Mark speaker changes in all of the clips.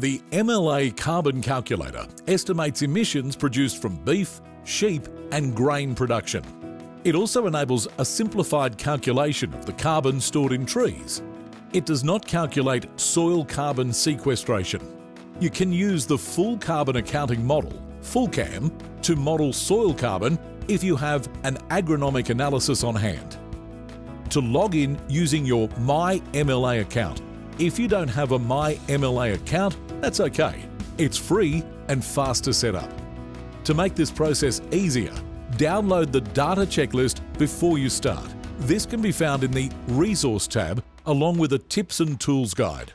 Speaker 1: The MLA Carbon Calculator estimates emissions produced from beef, sheep and grain production. It also enables a simplified calculation of the carbon stored in trees. It does not calculate soil carbon sequestration. You can use the full carbon accounting model, FullCAM, to model soil carbon if you have an agronomic analysis on hand. To log in using your My MLA account. If you don't have a My MLA account, that's okay. It's free and fast to set up. To make this process easier, download the data checklist before you start. This can be found in the Resource tab along with a Tips and Tools guide.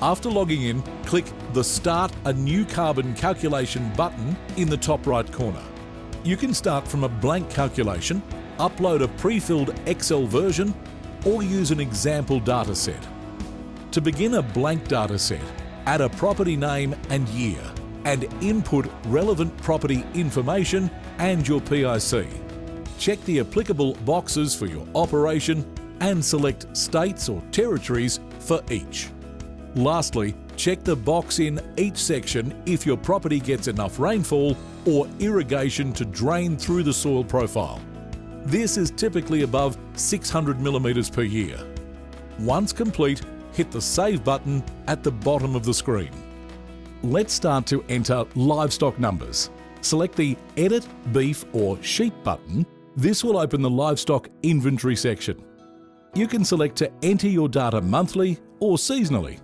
Speaker 1: After logging in, click the Start a New Carbon Calculation button in the top right corner. You can start from a blank calculation, upload a pre-filled Excel version, or use an example dataset. To begin a blank dataset, add a property name and year, and input relevant property information and your PIC. Check the applicable boxes for your operation and select states or territories for each. Lastly, check the box in each section if your property gets enough rainfall or irrigation to drain through the soil profile. This is typically above 600 millimetres per year. Once complete, hit the Save button at the bottom of the screen. Let's start to enter livestock numbers. Select the Edit Beef or Sheep button. This will open the livestock inventory section. You can select to enter your data monthly or seasonally.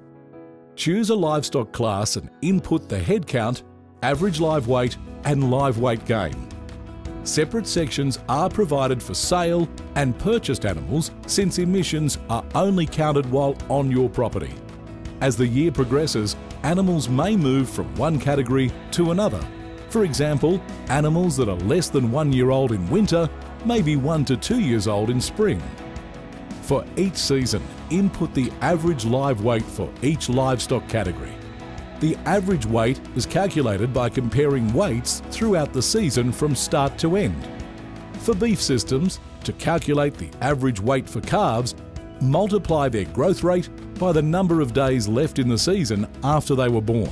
Speaker 1: Choose a livestock class and input the head count, average live weight and live weight gain. Separate sections are provided for sale and purchased animals since emissions are only counted while on your property. As the year progresses, animals may move from one category to another. For example, animals that are less than one year old in winter may be one to two years old in spring. For each season, input the average live weight for each livestock category. The average weight is calculated by comparing weights throughout the season from start to end. For beef systems, to calculate the average weight for calves, multiply their growth rate by the number of days left in the season after they were born,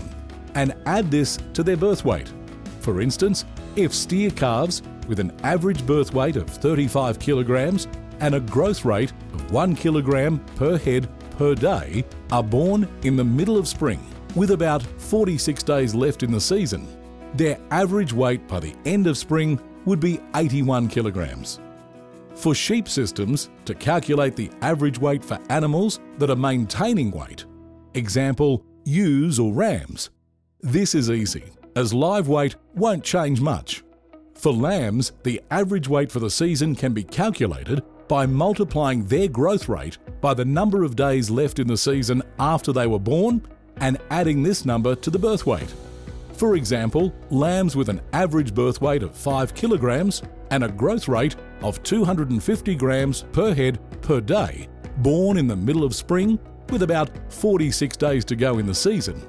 Speaker 1: and add this to their birth weight. For instance, if steer calves with an average birth weight of 35 kilograms and a growth rate of 1 kilogram per head per day are born in the middle of spring with about 46 days left in the season, their average weight by the end of spring would be 81 kilograms. For sheep systems, to calculate the average weight for animals that are maintaining weight, example, ewes or rams, this is easy, as live weight won't change much. For lambs, the average weight for the season can be calculated by multiplying their growth rate by the number of days left in the season after they were born and adding this number to the birth weight. For example, lambs with an average birth weight of 5 kilograms and a growth rate of 250 grams per head per day, born in the middle of spring with about 46 days to go in the season,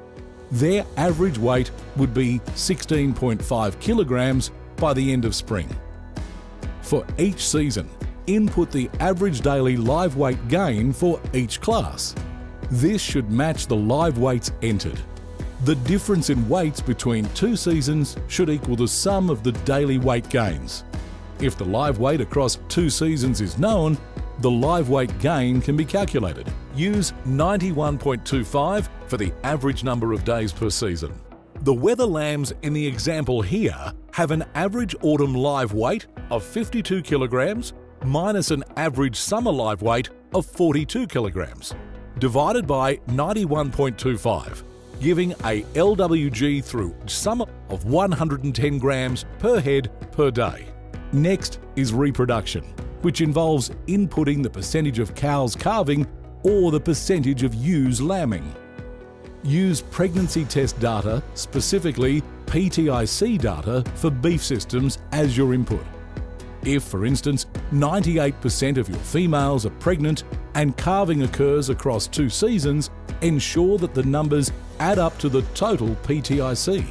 Speaker 1: their average weight would be 16.5 kilograms by the end of spring. For each season, input the average daily live weight gain for each class. This should match the live weights entered. The difference in weights between two seasons should equal the sum of the daily weight gains. If the live weight across two seasons is known, the live weight gain can be calculated. Use 91.25 for the average number of days per season. The wether lambs in the example here have an average autumn live weight of 52 kilograms minus an average summer live weight of 42 kilograms, divided by 91.25, giving a LWG through summer of 110 grams per head per day. Next is reproduction, which involves inputting the percentage of cows calving or the percentage of ewes lambing. Use pregnancy test data, specifically PTIC data, for beef systems as your input. If, for instance, 98% of your females are pregnant and calving occurs across two seasons, ensure that the numbers add up to the total PTIC.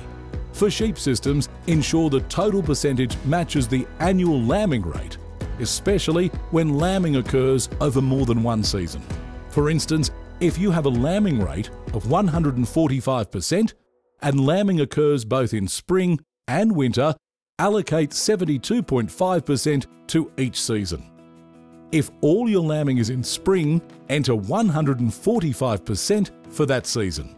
Speaker 1: For sheep systems, ensure the total percentage matches the annual lambing rate, especially when lambing occurs over more than one season. For instance, If you have a lambing rate of 145% and lambing occurs both in spring and winter, allocate 72.5% to each season. If all your lambing is in spring, enter 145% for that season.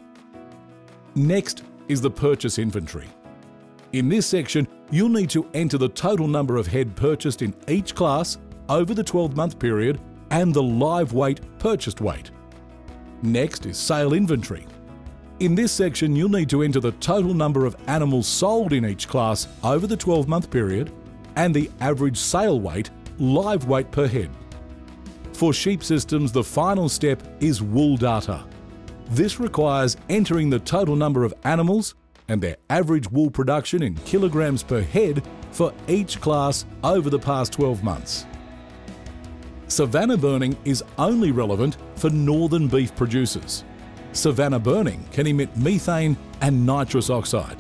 Speaker 1: Next is the purchase inventory. In this section, you'll need to enter the total number of head purchased in each class over the 12 month period and the live weight purchased weight. Next is sale inventory. In this section, you'll need to enter the total number of animals sold in each class over the 12 month period and the average sale weight, live weight per head. For sheep systems, the final step is wool data. This requires entering the total number of animals and their average wool production in kilograms per head for each class over the past 12 months. Savannah burning is only relevant for northern beef producers. Savannah burning can emit methane and nitrous oxide.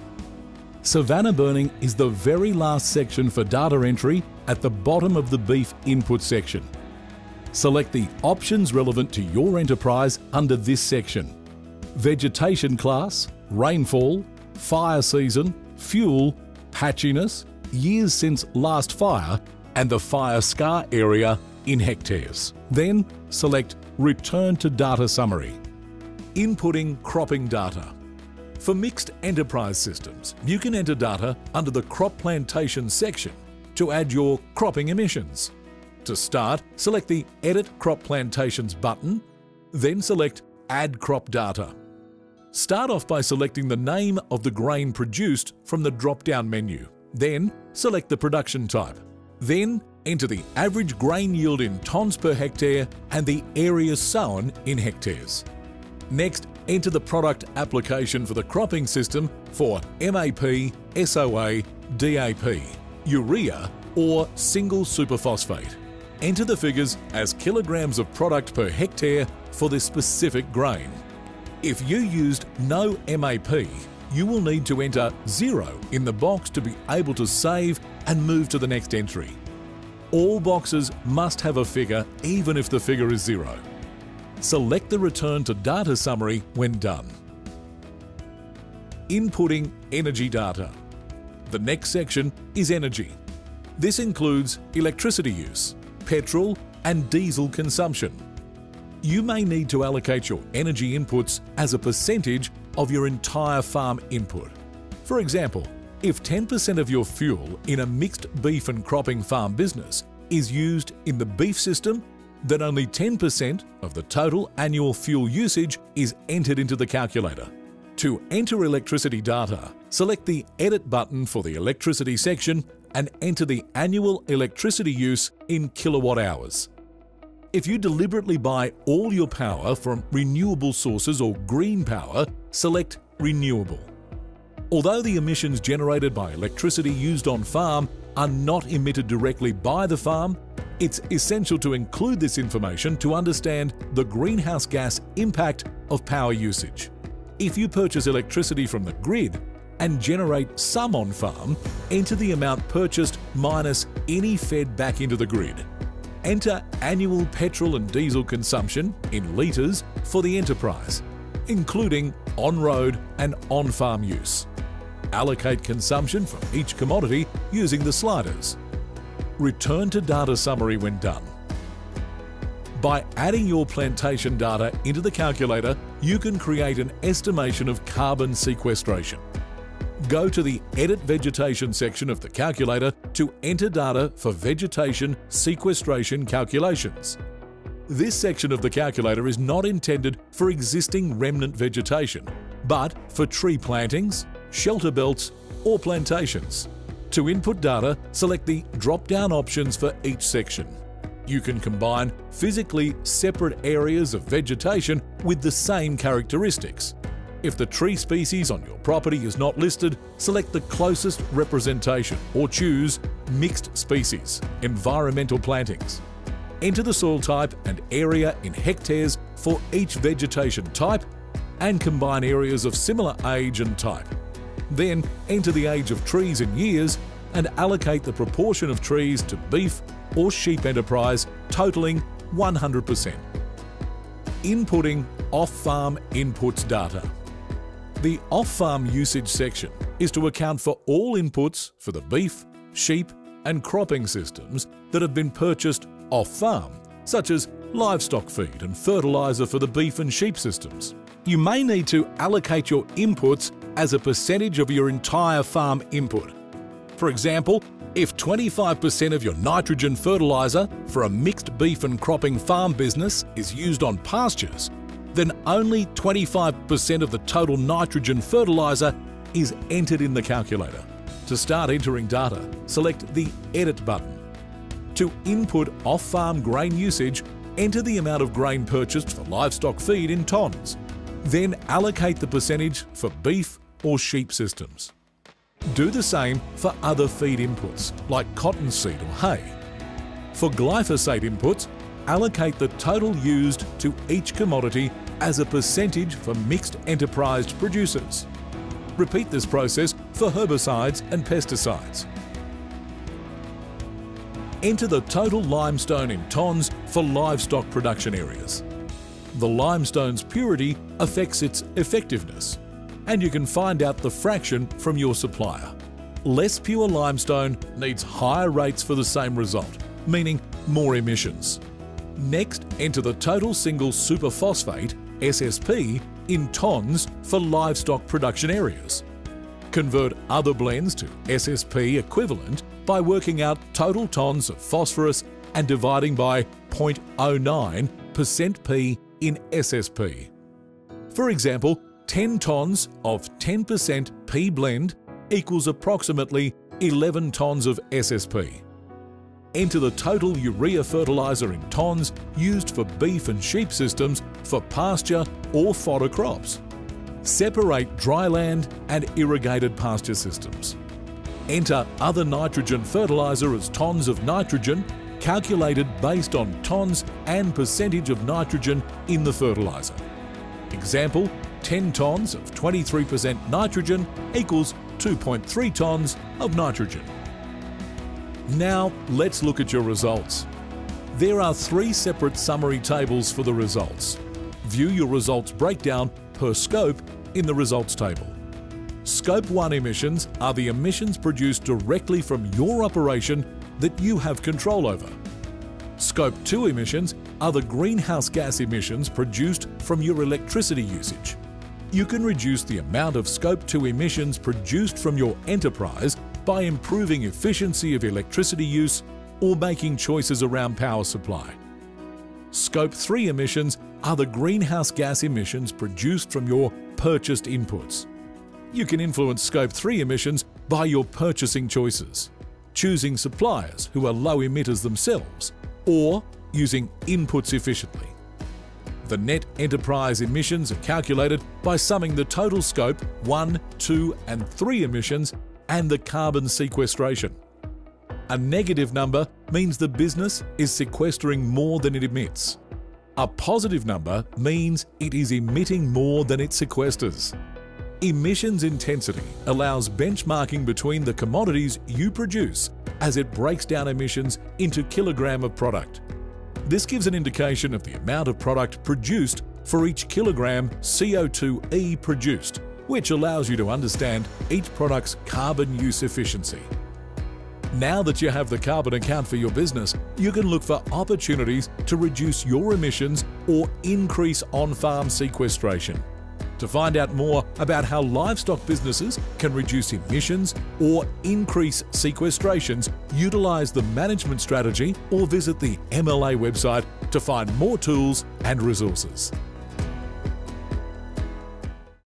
Speaker 1: Savanna burning is the very last section for data entry at the bottom of the beef input section. Select the options relevant to your enterprise under this section. Vegetation class, rainfall, fire season, fuel, patchiness, years since last fire, and the fire scar area in hectares. Then select Return to Data Summary. Inputting cropping data. For mixed enterprise systems, you can enter data under the crop plantation section to add your cropping emissions. To start, select the Edit Crop Plantations button, then select Add Crop Data. Start off by selecting the name of the grain produced from the drop-down menu. Then, select the production type. Then, enter the average grain yield in tonnes per hectare and the area sown in hectares. Next, enter the product application for the cropping system for MAP, SOA, DAP, urea or single superphosphate. Enter the figures as kilograms of product per hectare for this specific grain. If you used no MAP, you will need to enter zero in the box to be able to save and move to the next entry. All boxes must have a figure even if the figure is zero. Select the Return to Data summary when done. Inputting energy data. The next section is energy. This includes electricity use, petrol and diesel consumption. You may need to allocate your energy inputs as a percentage of your entire farm input. For example, if 10% of your fuel in a mixed beef and cropping farm business is used in the beef system then only 10% of the total annual fuel usage is entered into the calculator. To enter electricity data, select the Edit button for the electricity section and enter the annual electricity use in kilowatt hours. If you deliberately buy all your power from renewable sources or green power, select Renewable. Although the emissions generated by electricity used on farm are not emitted directly by the farm, it's essential to include this information to understand the greenhouse gas impact of power usage. If you purchase electricity from the grid and generate some on farm, enter the amount purchased minus any fed back into the grid. Enter annual petrol and diesel consumption in litres for the enterprise, including on-road and on-farm use. Allocate consumption for each commodity using the sliders return to data summary when done. By adding your plantation data into the calculator, you can create an estimation of carbon sequestration. Go to the Edit Vegetation section of the calculator to enter data for vegetation sequestration calculations. This section of the calculator is not intended for existing remnant vegetation, but for tree plantings, shelter belts or plantations. To input data, select the drop-down options for each section. You can combine physically separate areas of vegetation with the same characteristics. If the tree species on your property is not listed, select the closest representation or choose Mixed Species, Environmental Plantings. Enter the soil type and area in hectares for each vegetation type and combine areas of similar age and type. Then enter the age of trees in years and allocate the proportion of trees to beef or sheep enterprise totaling 100%. Inputting off-farm inputs data. The off-farm usage section is to account for all inputs for the beef, sheep and cropping systems that have been purchased off-farm, such as livestock feed and fertiliser for the beef and sheep systems. You may need to allocate your inputs as a percentage of your entire farm input. For example, if 25% of your nitrogen fertiliser for a mixed beef and cropping farm business is used on pastures, then only 25% of the total nitrogen fertiliser is entered in the calculator. To start entering data, select the Edit button. To input off-farm grain usage, enter the amount of grain purchased for livestock feed in tonnes. Then allocate the percentage for beef or sheep systems. Do the same for other feed inputs like cottonseed or hay. For glyphosate inputs, allocate the total used to each commodity as a percentage for mixed enterprise producers. Repeat this process for herbicides and pesticides. Enter the total limestone in tonnes for livestock production areas. The limestone's purity affects its effectiveness, and you can find out the fraction from your supplier. Less pure limestone needs higher rates for the same result, meaning more emissions. Next, enter the total single superphosphate, SSP, in tonnes for livestock production areas. Convert other blends to SSP equivalent by working out total tonnes of phosphorus and dividing by 0.09% P in SSP. For example, 10 tonnes of 10% P blend equals approximately 11 tonnes of SSP. Enter the total urea fertiliser in tonnes used for beef and sheep systems for pasture or fodder crops. Separate dry land and irrigated pasture systems. Enter other nitrogen fertiliser as tonnes of nitrogen calculated based on tonnes and percentage of nitrogen in the fertiliser. Example, 10 tonnes of 23% nitrogen equals 2.3 tonnes of nitrogen. Now let's look at your results. There are three separate summary tables for the results. View your results breakdown per scope in the results table. Scope 1 emissions are the emissions produced directly from your operation that you have control over. Scope 2 emissions are the greenhouse gas emissions produced from your electricity usage. You can reduce the amount of Scope 2 emissions produced from your enterprise by improving efficiency of electricity use or making choices around power supply. Scope 3 emissions are the greenhouse gas emissions produced from your purchased inputs. You can influence Scope 3 emissions by your purchasing choices, choosing suppliers who are low emitters themselves, or using inputs efficiently. The net enterprise emissions are calculated by summing the total scope 1, 2 and 3 emissions and the carbon sequestration. A negative number means the business is sequestering more than it emits. A positive number means it is emitting more than it sequesters. Emissions intensity allows benchmarking between the commodities you produce as it breaks down emissions into kilogram of product. This gives an indication of the amount of product produced for each kilogram CO2e produced, which allows you to understand each product's carbon use efficiency. Now that you have the carbon account for your business, you can look for opportunities to reduce your emissions or increase on-farm sequestration. To find out more about how livestock businesses can reduce emissions or increase sequestrations, utilise the management strategy or visit the MLA website to find more tools and resources.